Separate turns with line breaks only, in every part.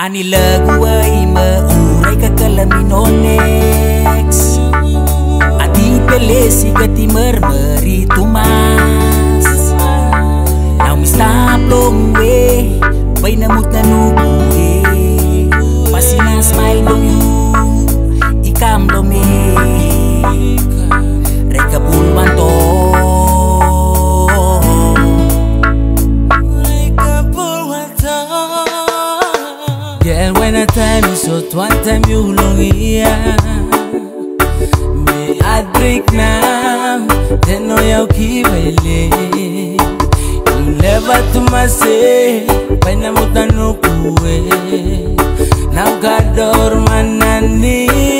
Ani lagu ai maurai ka kalaminonex Ati pelesi gati mermeri tumas. Nau mi we namut na
nubu. Time you long here. Me I drink now, then no you keep You never to my say, when I'm with no kuwe. Eh. Now God door man and libu.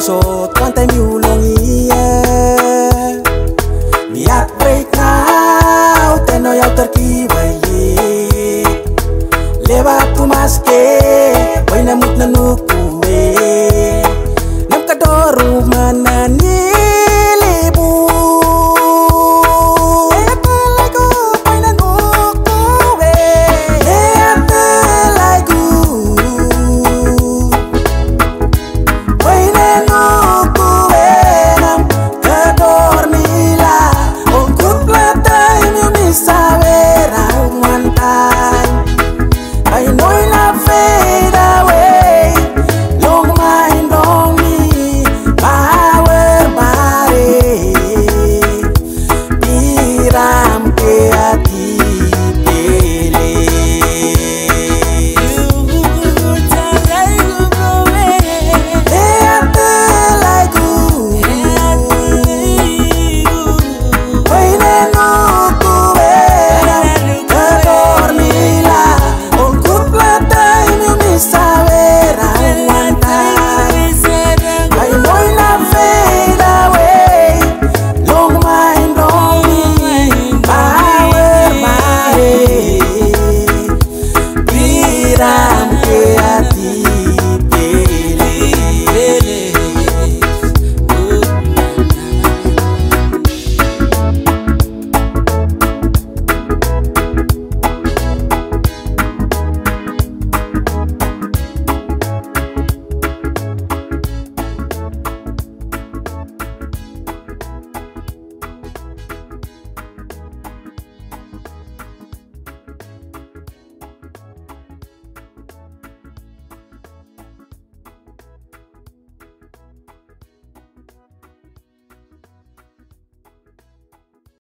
Quanto 30 mil